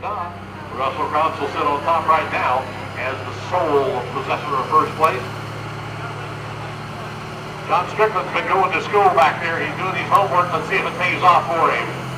done. Russell Krantz will sit on top right now as the sole possessor of first place. John Strickland's been going to school back there. He's doing his homework. Let's see if it pays off for him.